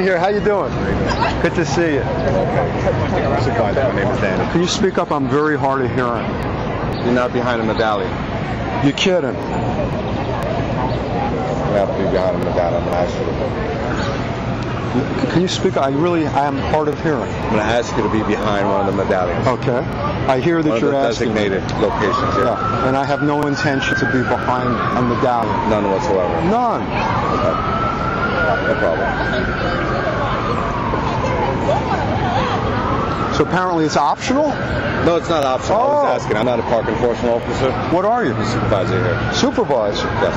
Here, how you doing? Good to see you. My name is Danny. Can you speak up? I'm very hard of hearing. You're not behind a medallion. You're kidding? You have to be behind the medallion. I'm going to ask you to. Can you speak? I really, I am hard of hearing. I'm going to ask you to be behind one of the medallions. Okay. I hear that One you're the asking. designated locations. Yeah. Yeah. And I have no intention to be behind a medallion. None whatsoever. None. No problem. So apparently it's optional? No, it's not optional. I Oh. was asking. I'm not a park enforcement officer. What are you? Supervisor here. Supervisor. Yes.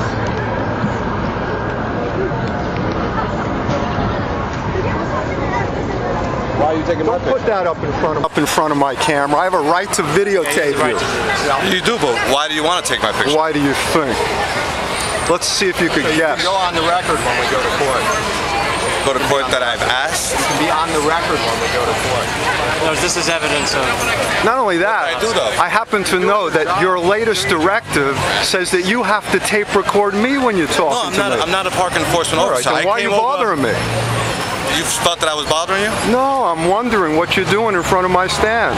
Why are you taking my Don't put picture? that up in front of up in front of my camera. I have a right to videotape you. You do, but why do you want to take my picture? Why do you think? Let's see if you could guess. Go on the record when we go to court. Go to court that I've asked. You can Be on the record when we go to court. No, this is evidence of. Not only that, I do, though. I happen to know that your latest directive says that you have to tape record me when you're No, talking I'm to not. me. I'm not a park enforcement All right, officer. then why are you came over- bothering me? You thought that I was bothering you? No, I'm wondering what you're doing in front of my stand.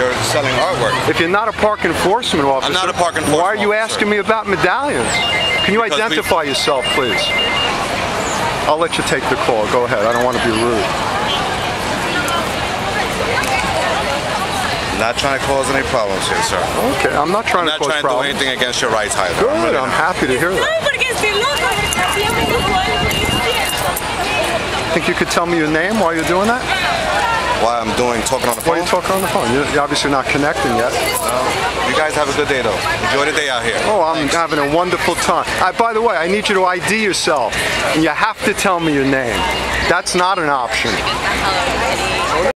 You're selling artwork. If you're not a park enforcement officer, I'm not a park enforcement why are you officer. asking me about medallions? Can you Because we- identify yourself, please? I'll let you take the call. Go ahead. I don't want to be rude. I'm not trying to cause any problems here, sir. Okay, I'm not trying I'm to cause trying to do anything against your rights either. Good, really I'm happy to hear that. No, porque estoy loca. Think you could tell me your name while you're doing that? While I'm doing talking on the Why are phone? you talking on the phone? You're you're obviously not connecting yet. You guys have a good day, though. Enjoy the day out here. Oh, I'm having a wonderful time. Uh, by the way, I need you to ID yourself, and you have to tell me your name. That's not an option.